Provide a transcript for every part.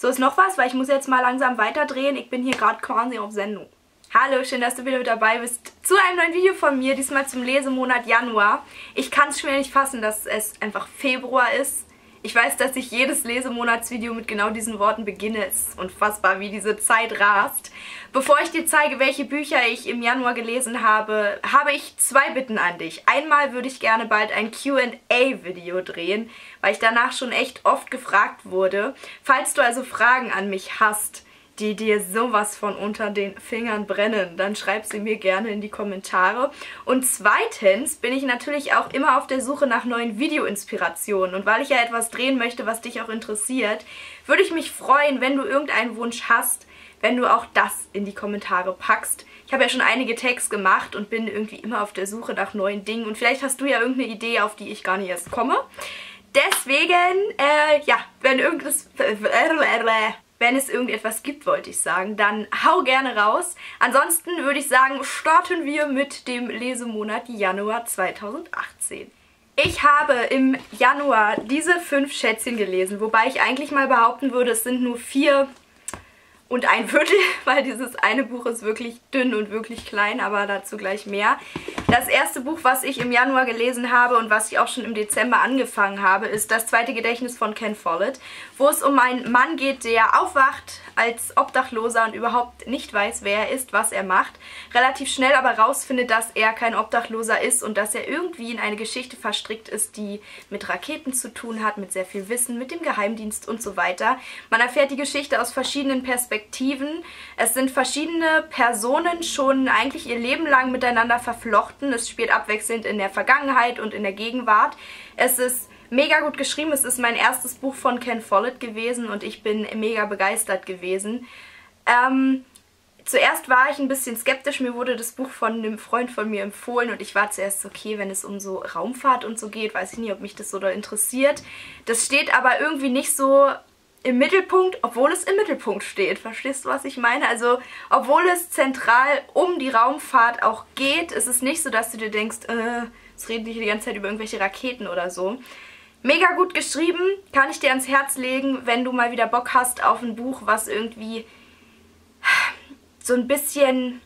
So ist noch was, weil ich muss jetzt mal langsam weiterdrehen. Ich bin hier gerade quasi auf Sendung. Hallo, schön, dass du wieder mit dabei bist zu einem neuen Video von mir, diesmal zum Lesemonat Januar. Ich kann es schwer nicht fassen, dass es einfach Februar ist. Ich weiß, dass ich jedes Lesemonatsvideo mit genau diesen Worten beginne. Es ist unfassbar, wie diese Zeit rast. Bevor ich dir zeige, welche Bücher ich im Januar gelesen habe, habe ich zwei Bitten an dich. Einmal würde ich gerne bald ein Q&A-Video drehen, weil ich danach schon echt oft gefragt wurde. Falls du also Fragen an mich hast, die dir sowas von unter den Fingern brennen, dann schreib sie mir gerne in die Kommentare. Und zweitens bin ich natürlich auch immer auf der Suche nach neuen Videoinspirationen. Und weil ich ja etwas drehen möchte, was dich auch interessiert, würde ich mich freuen, wenn du irgendeinen Wunsch hast, wenn du auch das in die Kommentare packst. Ich habe ja schon einige Tags gemacht und bin irgendwie immer auf der Suche nach neuen Dingen. Und vielleicht hast du ja irgendeine Idee, auf die ich gar nicht erst komme. Deswegen, äh, ja, wenn irgendwas... Wenn es irgendetwas gibt, wollte ich sagen, dann hau gerne raus. Ansonsten würde ich sagen, starten wir mit dem Lesemonat Januar 2018. Ich habe im Januar diese fünf Schätzchen gelesen, wobei ich eigentlich mal behaupten würde, es sind nur vier und ein Viertel, weil dieses eine Buch ist wirklich dünn und wirklich klein, aber dazu gleich mehr. Das erste Buch, was ich im Januar gelesen habe und was ich auch schon im Dezember angefangen habe, ist Das zweite Gedächtnis von Ken Follett, wo es um einen Mann geht, der aufwacht als Obdachloser und überhaupt nicht weiß, wer er ist, was er macht, relativ schnell aber rausfindet, dass er kein Obdachloser ist und dass er irgendwie in eine Geschichte verstrickt ist, die mit Raketen zu tun hat, mit sehr viel Wissen, mit dem Geheimdienst und so weiter. Man erfährt die Geschichte aus verschiedenen Perspektiven. Es sind verschiedene Personen schon eigentlich ihr Leben lang miteinander verflochten. Es spielt abwechselnd in der Vergangenheit und in der Gegenwart. Es ist mega gut geschrieben. Es ist mein erstes Buch von Ken Follett gewesen und ich bin mega begeistert gewesen. Ähm, zuerst war ich ein bisschen skeptisch. Mir wurde das Buch von einem Freund von mir empfohlen und ich war zuerst okay, wenn es um so Raumfahrt und so geht. Weiß ich nicht, ob mich das so da interessiert. Das steht aber irgendwie nicht so im Mittelpunkt, obwohl es im Mittelpunkt steht. Verstehst du, was ich meine? Also, obwohl es zentral um die Raumfahrt auch geht, ist es nicht so, dass du dir denkst, äh, es reden die die ganze Zeit über irgendwelche Raketen oder so. Mega gut geschrieben, kann ich dir ans Herz legen, wenn du mal wieder Bock hast auf ein Buch, was irgendwie so ein bisschen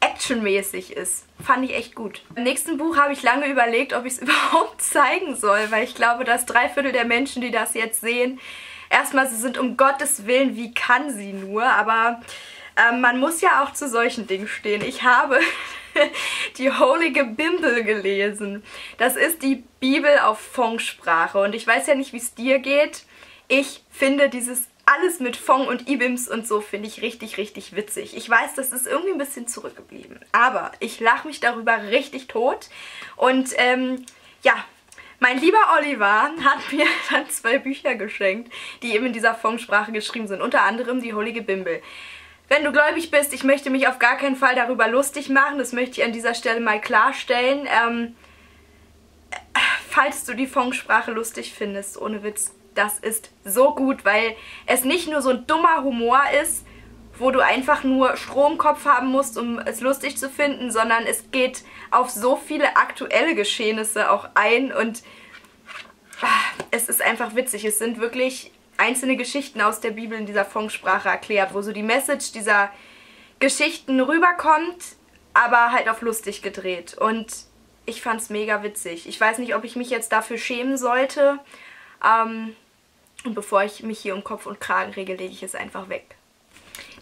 actionmäßig ist. Fand ich echt gut. Im nächsten Buch habe ich lange überlegt, ob ich es überhaupt zeigen soll, weil ich glaube, dass drei Viertel der Menschen, die das jetzt sehen, erstmal sie sind um Gottes Willen, wie kann sie nur, aber ähm, man muss ja auch zu solchen Dingen stehen. Ich habe die Holige Bimble gelesen. Das ist die Bibel auf Fong-Sprache und ich weiß ja nicht, wie es dir geht. Ich finde dieses alles mit Fong und Ibims und so finde ich richtig, richtig witzig. Ich weiß, das ist irgendwie ein bisschen zurückgeblieben. Aber ich lache mich darüber richtig tot. Und ähm, ja, mein lieber Oliver hat mir dann zwei Bücher geschenkt, die eben in dieser Fong-Sprache geschrieben sind. Unter anderem die Holige Bimble. Wenn du gläubig bist, ich möchte mich auf gar keinen Fall darüber lustig machen. Das möchte ich an dieser Stelle mal klarstellen. Ähm, falls du die Fong-Sprache lustig findest, ohne Witz, das ist so gut, weil es nicht nur so ein dummer Humor ist, wo du einfach nur Stromkopf haben musst, um es lustig zu finden, sondern es geht auf so viele aktuelle Geschehnisse auch ein und ah, es ist einfach witzig. Es sind wirklich einzelne Geschichten aus der Bibel in dieser Fong-Sprache erklärt, wo so die Message dieser Geschichten rüberkommt, aber halt auf lustig gedreht. Und ich fand's mega witzig. Ich weiß nicht, ob ich mich jetzt dafür schämen sollte. Ähm, und bevor ich mich hier um Kopf und Kragen rege, lege ich es einfach weg.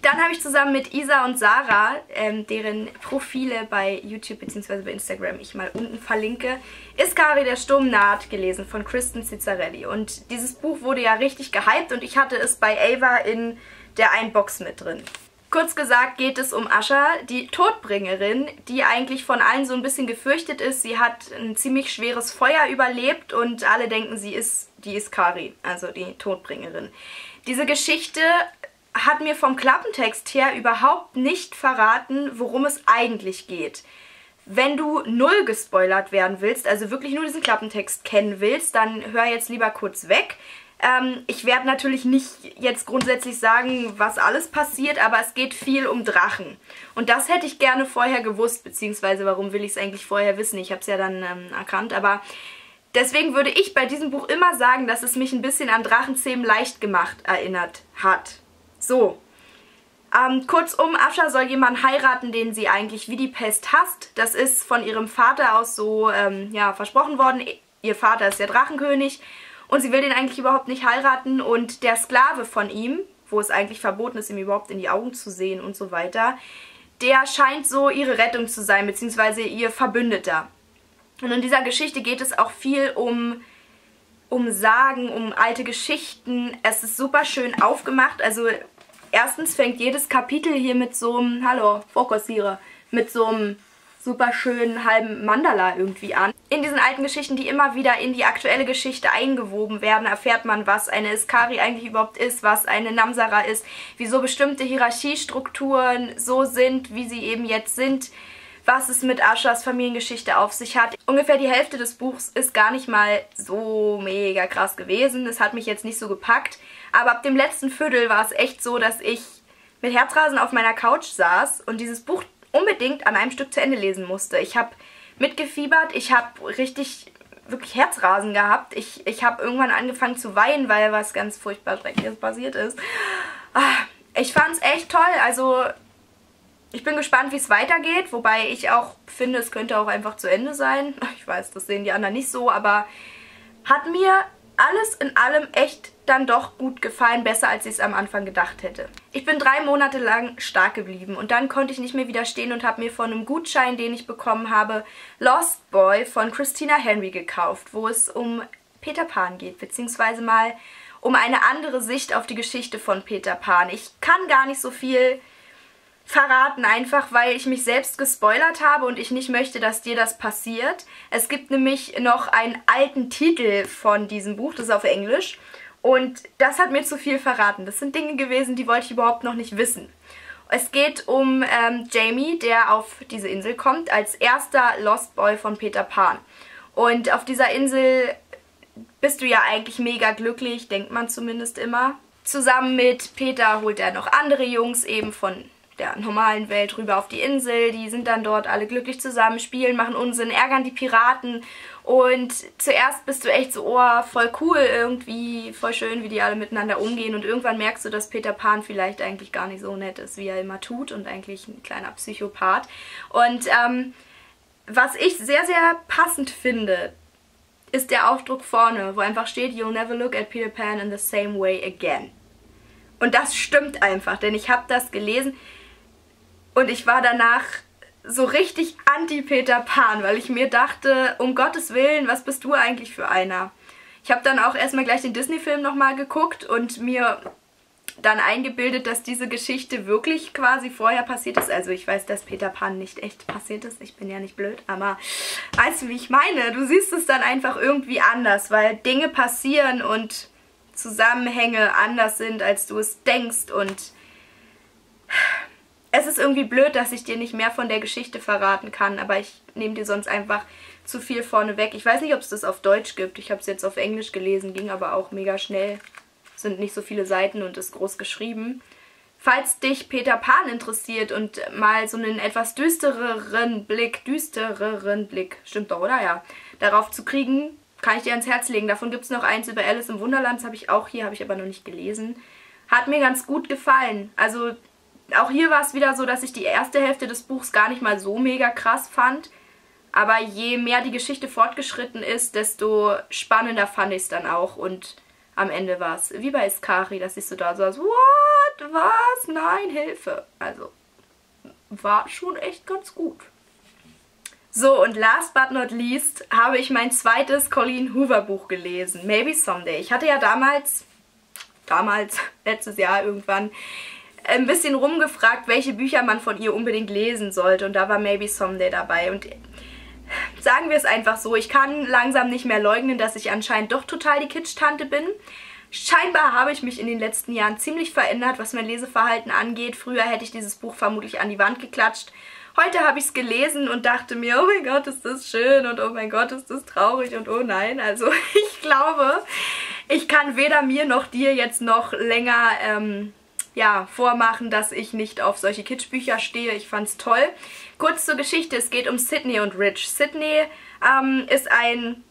Dann habe ich zusammen mit Isa und Sarah, ähm, deren Profile bei YouTube bzw. bei Instagram ich mal unten verlinke, Iskari der Sturm naht gelesen von Kristen Cizzarelli. Und dieses Buch wurde ja richtig gehypt und ich hatte es bei Ava in der einen Box mit drin. Kurz gesagt geht es um Ascha, die Todbringerin, die eigentlich von allen so ein bisschen gefürchtet ist. Sie hat ein ziemlich schweres Feuer überlebt und alle denken, sie ist die Iskari, also die Todbringerin. Diese Geschichte hat mir vom Klappentext her überhaupt nicht verraten, worum es eigentlich geht. Wenn du null gespoilert werden willst, also wirklich nur diesen Klappentext kennen willst, dann hör jetzt lieber kurz weg. Ähm, ich werde natürlich nicht jetzt grundsätzlich sagen, was alles passiert, aber es geht viel um Drachen. Und das hätte ich gerne vorher gewusst, beziehungsweise warum will ich es eigentlich vorher wissen? Ich habe es ja dann ähm, erkannt, aber Deswegen würde ich bei diesem Buch immer sagen, dass es mich ein bisschen an Drachenzähmen leicht gemacht erinnert hat. So. Ähm, kurzum, Ascha soll jemanden heiraten, den sie eigentlich wie die Pest hasst. Das ist von ihrem Vater aus so ähm, ja, versprochen worden. Ihr Vater ist der Drachenkönig und sie will den eigentlich überhaupt nicht heiraten und der Sklave von ihm, wo es eigentlich verboten ist, ihm überhaupt in die Augen zu sehen und so weiter, der scheint so ihre Rettung zu sein, beziehungsweise ihr Verbündeter. Und in dieser Geschichte geht es auch viel um, um Sagen, um alte Geschichten. Es ist super schön aufgemacht. Also erstens fängt jedes Kapitel hier mit so einem, hallo, fokussiere, mit so einem super schönen halben Mandala irgendwie an. In diesen alten Geschichten, die immer wieder in die aktuelle Geschichte eingewoben werden, erfährt man, was eine Iskari eigentlich überhaupt ist, was eine Namsara ist, wieso bestimmte Hierarchiestrukturen so sind, wie sie eben jetzt sind, was es mit Aschas Familiengeschichte auf sich hat. Ungefähr die Hälfte des Buchs ist gar nicht mal so mega krass gewesen. Es hat mich jetzt nicht so gepackt. Aber ab dem letzten Viertel war es echt so, dass ich mit Herzrasen auf meiner Couch saß und dieses Buch unbedingt an einem Stück zu Ende lesen musste. Ich habe mitgefiebert, ich habe richtig wirklich Herzrasen gehabt. Ich, ich habe irgendwann angefangen zu weinen, weil was ganz furchtbar Schreckliches passiert ist. Ah, ich fand es echt toll. Also ich bin gespannt, wie es weitergeht. Wobei ich auch finde, es könnte auch einfach zu Ende sein. Ich weiß, das sehen die anderen nicht so, aber hat mir alles in allem echt dann doch gut gefallen, besser als ich es am Anfang gedacht hätte. Ich bin drei Monate lang stark geblieben und dann konnte ich nicht mehr widerstehen und habe mir von einem Gutschein, den ich bekommen habe, Lost Boy von Christina Henry gekauft, wo es um Peter Pan geht, beziehungsweise mal um eine andere Sicht auf die Geschichte von Peter Pan. Ich kann gar nicht so viel verraten, einfach weil ich mich selbst gespoilert habe und ich nicht möchte, dass dir das passiert. Es gibt nämlich noch einen alten Titel von diesem Buch, das ist auf Englisch. Und das hat mir zu viel verraten. Das sind Dinge gewesen, die wollte ich überhaupt noch nicht wissen. Es geht um ähm, Jamie, der auf diese Insel kommt, als erster Lost Boy von Peter Pan. Und auf dieser Insel bist du ja eigentlich mega glücklich, denkt man zumindest immer. Zusammen mit Peter holt er noch andere Jungs eben von der normalen Welt rüber auf die Insel. Die sind dann dort alle glücklich zusammen, spielen, machen Unsinn, ärgern die Piraten. Und zuerst bist du echt so, oh, voll cool irgendwie, voll schön, wie die alle miteinander umgehen. Und irgendwann merkst du, dass Peter Pan vielleicht eigentlich gar nicht so nett ist, wie er immer tut und eigentlich ein kleiner Psychopath. Und ähm, was ich sehr, sehr passend finde, ist der Aufdruck vorne, wo einfach steht, You'll never look at Peter Pan in the same way again. Und das stimmt einfach, denn ich habe das gelesen. Und ich war danach so richtig anti-Peter Pan, weil ich mir dachte, um Gottes Willen, was bist du eigentlich für einer? Ich habe dann auch erstmal gleich den Disney-Film nochmal geguckt und mir dann eingebildet, dass diese Geschichte wirklich quasi vorher passiert ist. Also ich weiß, dass Peter Pan nicht echt passiert ist. Ich bin ja nicht blöd, aber weißt du, wie ich meine? Du siehst es dann einfach irgendwie anders, weil Dinge passieren und Zusammenhänge anders sind, als du es denkst und es ist irgendwie blöd, dass ich dir nicht mehr von der Geschichte verraten kann, aber ich nehme dir sonst einfach zu viel vorne weg. Ich weiß nicht, ob es das auf Deutsch gibt. Ich habe es jetzt auf Englisch gelesen, ging aber auch mega schnell. Sind nicht so viele Seiten und ist groß geschrieben. Falls dich Peter Pan interessiert und mal so einen etwas düstereren Blick, düstereren Blick, stimmt doch, oder? Ja. Darauf zu kriegen, kann ich dir ans Herz legen. Davon gibt es noch eins über Alice im Wunderland, das habe ich auch hier, habe ich aber noch nicht gelesen. Hat mir ganz gut gefallen. Also auch hier war es wieder so, dass ich die erste Hälfte des Buchs gar nicht mal so mega krass fand. Aber je mehr die Geschichte fortgeschritten ist, desto spannender fand ich es dann auch. Und am Ende war es wie bei Iskari, dass ich so da saß, what, was, nein, Hilfe. Also war schon echt ganz gut. So, und last but not least habe ich mein zweites Colleen Hoover Buch gelesen, Maybe Someday. Ich hatte ja damals, damals, letztes Jahr irgendwann, ein bisschen rumgefragt, welche Bücher man von ihr unbedingt lesen sollte. Und da war Maybe Someday dabei. Und sagen wir es einfach so, ich kann langsam nicht mehr leugnen, dass ich anscheinend doch total die Kitsch-Tante bin. Scheinbar habe ich mich in den letzten Jahren ziemlich verändert, was mein Leseverhalten angeht. Früher hätte ich dieses Buch vermutlich an die Wand geklatscht Heute habe ich es gelesen und dachte mir, oh mein Gott, ist das schön und oh mein Gott, ist das traurig und oh nein. Also ich glaube, ich kann weder mir noch dir jetzt noch länger ähm, ja, vormachen, dass ich nicht auf solche Kitschbücher stehe. Ich fand es toll. Kurz zur Geschichte, es geht um Sydney und Rich. Sydney ähm, ist ein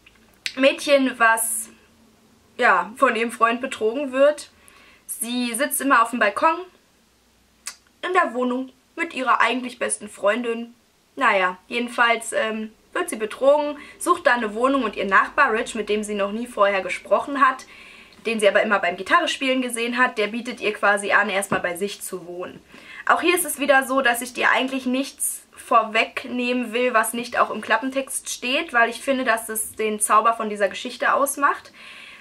Mädchen, was ja, von ihrem Freund betrogen wird. Sie sitzt immer auf dem Balkon in der Wohnung mit ihrer eigentlich besten Freundin. Naja, jedenfalls ähm, wird sie betrogen, sucht da eine Wohnung und ihr Nachbar Rich, mit dem sie noch nie vorher gesprochen hat, den sie aber immer beim Gitarrespielen gesehen hat, der bietet ihr quasi an, erstmal bei sich zu wohnen. Auch hier ist es wieder so, dass ich dir eigentlich nichts vorwegnehmen will, was nicht auch im Klappentext steht, weil ich finde, dass es den Zauber von dieser Geschichte ausmacht.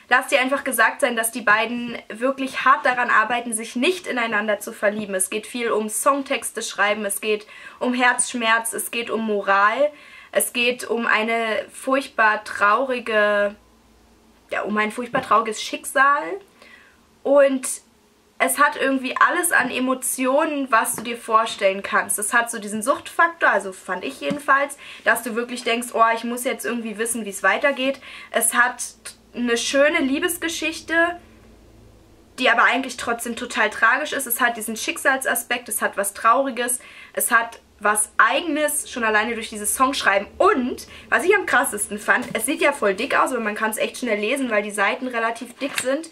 Lass dir einfach gesagt sein, dass die beiden wirklich hart daran arbeiten, sich nicht ineinander zu verlieben. Es geht viel um Songtexte schreiben, es geht um Herzschmerz, es geht um Moral, es geht um eine furchtbar traurige, ja, um ein furchtbar trauriges Schicksal. Und es hat irgendwie alles an Emotionen, was du dir vorstellen kannst. Es hat so diesen Suchtfaktor, also fand ich jedenfalls, dass du wirklich denkst, oh, ich muss jetzt irgendwie wissen, wie es weitergeht. Es hat eine schöne Liebesgeschichte, die aber eigentlich trotzdem total tragisch ist. Es hat diesen Schicksalsaspekt, es hat was Trauriges, es hat was Eigenes, schon alleine durch dieses Songschreiben. Und, was ich am krassesten fand, es sieht ja voll dick aus, aber man kann es echt schnell lesen, weil die Seiten relativ dick sind.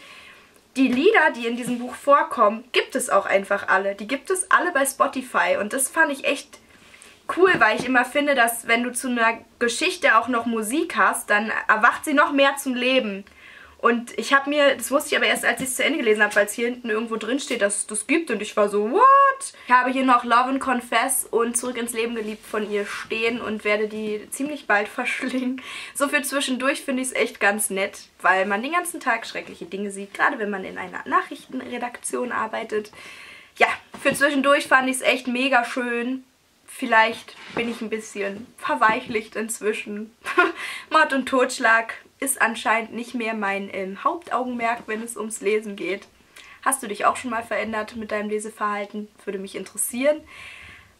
Die Lieder, die in diesem Buch vorkommen, gibt es auch einfach alle. Die gibt es alle bei Spotify und das fand ich echt cool, weil ich immer finde, dass wenn du zu einer Geschichte auch noch Musik hast, dann erwacht sie noch mehr zum Leben. Und ich habe mir, das wusste ich aber erst, als ich es zu Ende gelesen habe, weil es hier hinten irgendwo drin steht, dass es das gibt. Und ich war so, what? Ich habe hier noch Love and Confess und Zurück ins Leben geliebt von ihr stehen und werde die ziemlich bald verschlingen. So für zwischendurch finde ich es echt ganz nett, weil man den ganzen Tag schreckliche Dinge sieht, gerade wenn man in einer Nachrichtenredaktion arbeitet. Ja, für zwischendurch fand ich es echt mega schön. Vielleicht bin ich ein bisschen verweichlicht inzwischen. Mord und Totschlag ist anscheinend nicht mehr mein ähm, Hauptaugenmerk, wenn es ums Lesen geht. Hast du dich auch schon mal verändert mit deinem Leseverhalten? Würde mich interessieren.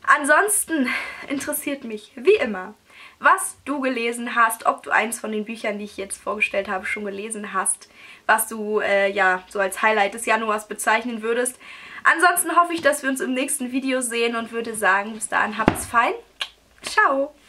Ansonsten interessiert mich, wie immer, was du gelesen hast, ob du eins von den Büchern, die ich jetzt vorgestellt habe, schon gelesen hast, was du äh, ja so als Highlight des Januars bezeichnen würdest. Ansonsten hoffe ich, dass wir uns im nächsten Video sehen und würde sagen, bis dahin habt's fein. Ciao!